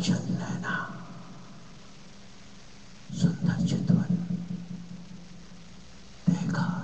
चंदना सुंदर चितवन देखा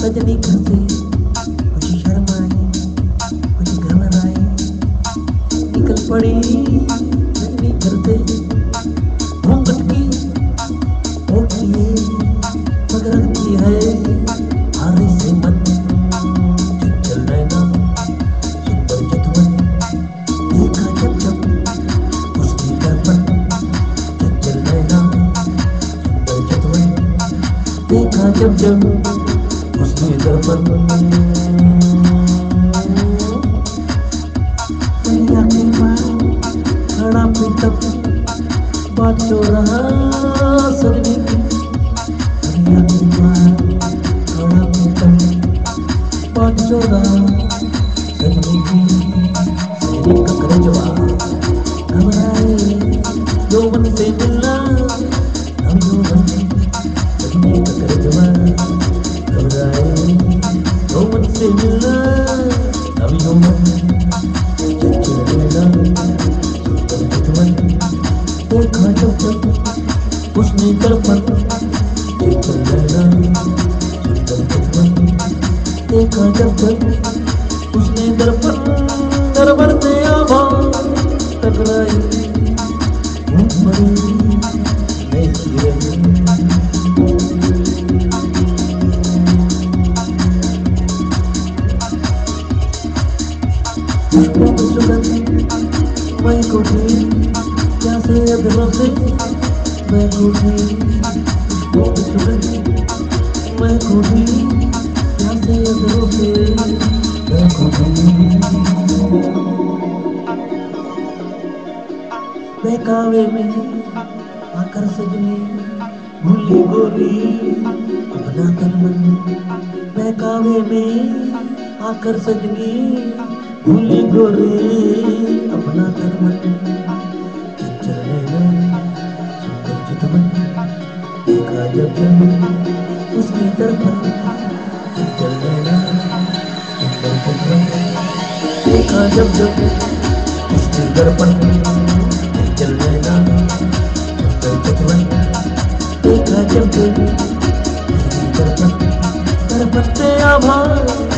सजनी घर से कुछ शर्माई कुछ घबराई निकल पड़ी सजनी घर घूंघट की होती पकड़ती हारे से मन। चल रहना सुंदर जतवन देखा जब जब उसने दर्पण चल रहना सुंदर जतवन देखा जब जब उसने दर्पण उसने दर्पण चंचल नैना देखा जब उसने दर्पण दर्पण से आभा टकराई मैं कोठी क्या से अधरों से मैं मैं मैं में आकर सजनी भूली गोरी अपना तन मन बहकावे में आकर सजनी भूली गोरी अपना तन मन। देखा जब उसकी तरफ़ देखा जब जब उसकी दर्पण चल देना देखा जब जब दर्पण दर्पण से आभा